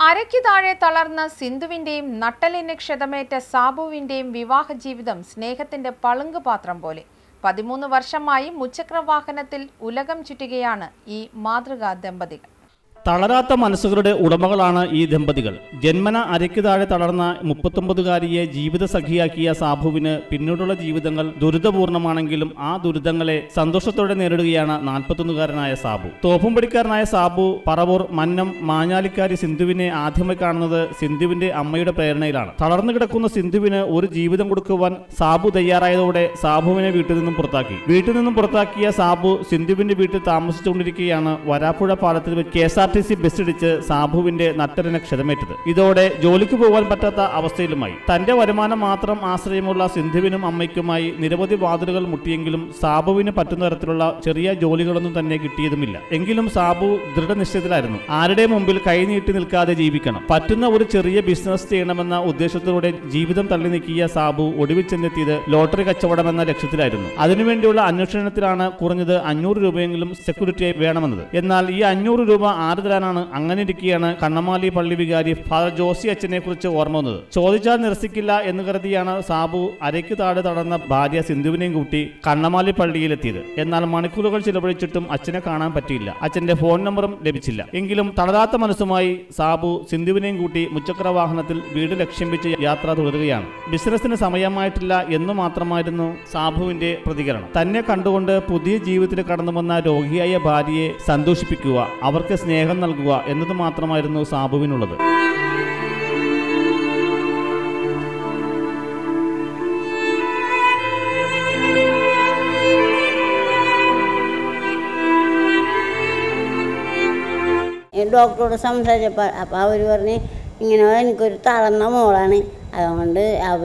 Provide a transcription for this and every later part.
അരയ്ക്ക് താഴെ തളർന്ന സിന്ധുവിന്റെയും നട്ടലിന് ക്ഷതമേറ്റ സാബുവിന്റെയും വിവാഹ ജീവിതം സ്നേഹത്തിന്റെ പളുങ്ക് പാത്രം പോലെ. പതിമൂന്ന് വർഷമായി മുച്ചക്രവാഹനത്തിൽ ഉലകം ചുറ്റുകയാണ് ഈ മാതൃകാ ദമ്പതികൾ തളരാത്ത മനസ്സുകളുടെ ഉടമകളാണ് ഈ ദമ്പതികൾ. ജന്മന അരയ്ക്ക് താഴെ തളർന്ന മുപ്പത്തൊമ്പതുകാരിയെ ജീവിത സഖിയാക്കിയ സാബുവിന് പിന്നീടുള്ള ജീവിതങ്ങൾ ദുരിതപൂർണമാണെങ്കിലും ആ ദുരിതങ്ങളെ സന്തോഷത്തോടെ നേരിടുകയാണ് നാൽപ്പത്തൊന്നുകാരനായ സാബു. തോപ്പുംപടിക്കാരനായ സാബു പറവൂർ മന്നം മാഞ്ഞാലിക്കാരി സിന്ധുവിനെ ആദ്യമായി കാണുന്നത് സിന്ധുവിന്റെ അമ്മയുടെ പ്രേരണയിലാണ്. തളർന്നു കിടക്കുന്ന സിന്ധുവിന് ഒരു ജീവിതം കൊടുക്കുവാൻ സാബു തയ്യാറായതോടെ സാബുവിനെ വീട്ടിൽ നിന്നും പുറത്താക്കി. വീട്ടിൽ നിന്നും പുറത്താക്കിയ സാബു സിന്ധുവിന്റെ വീട്ടിൽ താമസിച്ചുകൊണ്ടിരിക്കുകയാണ്. വരാപ്പുഴ പാലത്തിൽ K S R T C ബസ്സിടിച്ച് സാബുവിന്റെ നട്ടലിന് ക്ഷതമേറ്റത്. ഇതോടെ ജോലിക്ക് പോകാൻ പറ്റാത്ത അവസ്ഥയിലുമായി. തന്റെ വരുമാനം മാത്രം ആശ്രയമുള്ള സിന്ധുവിനും അമ്മയ്ക്കുമായി നിരവധി വാതിലുകൾ മുട്ടിയെങ്കിലും സാബുവിന് പറ്റുന്ന തരത്തിലുള്ള ചെറിയ ജോലികളൊന്നും തന്നെ കിട്ടിയതുമില്ല. എങ്കിലും സാബു ദൃഢനിശ്ചയത്തിലായിരുന്നു. ആരുടെ മുമ്പിൽ കൈനീട്ടി നിൽക്കാതെ ജീവിക്കണം. പറ്റുന്ന ഒരു ചെറിയ ബിസിനസ് ചെയ്യണമെന്ന ഉദ്ദേശത്തോടെ ജീവിതം തള്ളി നീക്കിയ സാബു ഒടുവിൽ ചെന്നെത്തിയത് ലോട്ടറി കച്ചവടമെന്ന ലക്ഷ്യത്തിലായിരുന്നു. അതിനുവേണ്ടിയുള്ള അന്വേഷണത്തിലാണ് കുറഞ്ഞത് അഞ്ഞൂറ് രൂപയെങ്കിലും സെക്യൂരിറ്റിയായി വേണമെന്നത്. എന്നാൽ ഈ അഞ്ഞൂറ് രൂപ ആര് തരാനാണ് അങ്ങനെ ഇരിക്കുകയാണ് കണ്ണമാലി പള്ളി വികാരി ഫാദർ ജോസി അച്ഛനെ കുറിച്ച് ഓർമ്മ വന്നത്. ചോദിച്ചാൽ നിരസിക്കില്ല എന്ന് കരുതിയാണ് സാബു അരയ്ക്ക് താഴെ തടർന്ന ഭാര്യ സിന്ധുവിനെയും കൂട്ടി കണ്ണമാലി പള്ളിയിലെത്തിയത്. എന്നാൽ മണിക്കൂറുകൾ ചിലവഴിച്ചിട്ടും അച്ഛനെ കാണാൻ പറ്റിയില്ല. അച്ഛന്റെ ഫോൺ നമ്പറും ലഭിച്ചില്ല. എങ്കിലും തളരാത്ത മനസ്സുമായി സാബു സിന്ധുവിനെയും കൂട്ടി മുച്ചക്ര വാഹനത്തിൽ വീട് ലക്ഷ്യം വെച്ച് യാത്ര തുടരുകയാണ്. ബിസിനസ്സിന് സമയമായിട്ടില്ല എന്ന് മാത്രമായിരുന്നു സാബുവിന്റെ പ്രതികരണം. തന്നെ കണ്ടുകൊണ്ട് പുതിയ ജീവിതത്തിൽ കടന്നു വന്ന രോഗിയായ ഭാര്യയെ സന്തോഷിപ്പിക്കുക അവർക്ക് സ്നേഹം നൽകുക എന്നത് മാത്രമായിരുന്നു സാബുവിനുള്ളത്. ഡോക്ടറോട് സംസാരിച്ചപ്പോൾ അപ്പോൾ അവർ പറഞ്ഞ് ഇങ്ങനെ എനിക്കൊരു തളർന്ന മോളാണ്. അതുകൊണ്ട്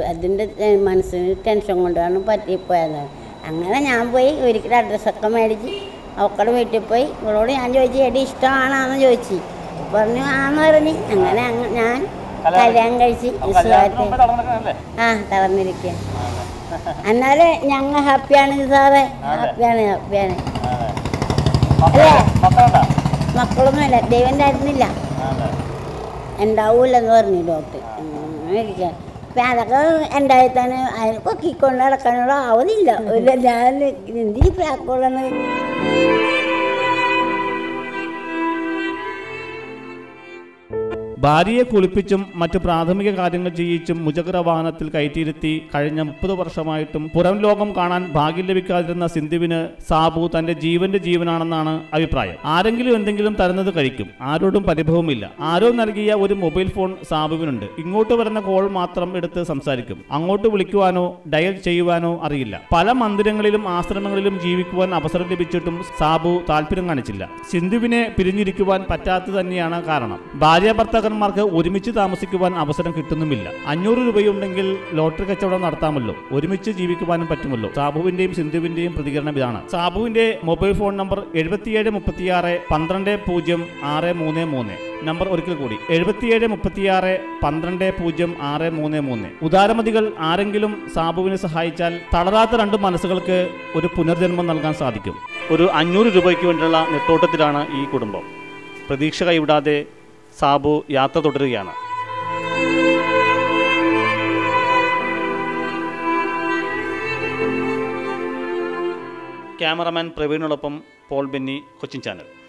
അതിന്റെ മനസ്സിന് ടെൻഷൻ കൊണ്ടാണ് പറ്റിപ്പോയത് അങ്ങനെ ഞാൻ പോയി ഒരിക്കലും അഡ്രസ്സൊക്കെ മേടിച്ച് അവക്കടെ വീട്ടിൽ പോയി ഇവളോട് ഞാൻ ചോദിച്ചു എടി ഇഷ്ടമാണെന്ന് ചോദിച്ചു. പറഞ്ഞു ആന്ന് പറഞ്ഞു. അങ്ങനെ ഞാൻ കല്യാണം കഴിച്ച്. ആ തളർന്നിരിക്കുക എന്നാലും ഞങ്ങൾ ഹാപ്പിയാണ് സാറേ. ഹാപ്പിയാണ് ഹാപ്പിയാണ്. അല്ലേ? മക്കളൊന്നുമില്ല ദൈവം തരുന്നില്ല. ഉണ്ടാവൂലെന്ന് പറഞ്ഞു ഡോക്ടർ. അങ്ങനെ അപ്പം അതൊക്കെ ഉണ്ടായി തന്നെ അതിന് പൊക്കിക്കൊണ്ട് നടക്കാനുള്ള ആവുന്നില്ല. ഞാൻ എന്തിനു ഭാര്യയെ കുളിപ്പിച്ചും മറ്റു പ്രാഥമിക കാര്യങ്ങൾ ചെയ്യിച്ചും മുജഗ്ര വാഹനത്തിൽ കയറ്റിയിരുത്തി കഴിഞ്ഞ മുപ്പത് വർഷമായിട്ടും പുറം ലോകം കാണാൻ ഭാഗ്യം ലഭിക്കാതിരുന്ന സിന്ധുവിന് സാബു തന്റെ ജീവന്റെ ജീവനാണെന്നാണ് അഭിപ്രായം. ആരെങ്കിലും എന്തെങ്കിലും തരുന്നത് കഴിക്കും. ആരോടും പരിഭവമില്ല. ആരോ നൽകിയ ഒരു മൊബൈൽ ഫോൺ സാബുവിനുണ്ട്. ഇങ്ങോട്ട് വരുന്ന കോൾ മാത്രം എടുത്ത് സംസാരിക്കും. അങ്ങോട്ട് വിളിക്കുവാനോ ഡയൽ ചെയ്യുവാനോ അറിയില്ല. പല മന്ദിരങ്ങളിലും ആശ്രമങ്ങളിലും ജീവിക്കുവാൻ അവസരം ലഭിച്ചിട്ടും സാബു താല്പര്യം കാണിച്ചില്ല. സിന്ധുവിനെ പിരിഞ്ഞിരിക്കുവാൻ പറ്റാത്തത് തന്നെയാണ് കാരണം. ഭാര്യ ഭർത്താക്കന്മാർക്ക് ഒരുമിച്ച് താമസിക്കുവാൻ അവസരം കിട്ടുന്നുമില്ല. അഞ്ഞൂറ് രൂപയുണ്ടെങ്കിൽ ലോട്ടറി കച്ചവടം നടത്താമല്ലോ. ഒരുമിച്ച് ജീവിക്കുവാനും പറ്റുമല്ലോ. സാബുവിന്റെയും സിന്ധുവിന്റെയും പ്രതികരണം ഇതാണ്. സാബുവിന്റെ മൊബൈൽ ഫോൺ നമ്പർ എഴുപത്തിയേഴ് മുപ്പത്തിയാറ് പന്ത്രണ്ട് പൂജ്യം ആറ് മൂന്ന് മൂന്ന്. നമ്പർ ഒരിക്കൽ കൂടി. എഴുപത്തിയേഴ് മുപ്പത്തിയാറ് പന്ത്രണ്ട് പൂജ്യം ആറ് മൂന്ന് മൂന്ന്. ഉദാരമതികൾ ആരെങ്കിലും സാബുവിനെ സഹായിച്ചാൽ തളരാത്ത രണ്ട് മനസ്സുകൾക്ക് ഒരു പുനർജന്മം നൽകാൻ സാധിക്കും. ഒരു അഞ്ഞൂറ് രൂപയ്ക്ക് വേണ്ടിയുള്ള നെട്ടോട്ടത്തിലാണ് ഈ കുടുംബം. പ്രതീക്ഷ കൈവിടാതെ സാബു യാത്ര തുടരുകയാണ്. ക്യാമറമാൻ പ്രവീണിനോടൊപ്പം പോൾ ബെന്നി കൊച്ചിൻ ചാനൽ.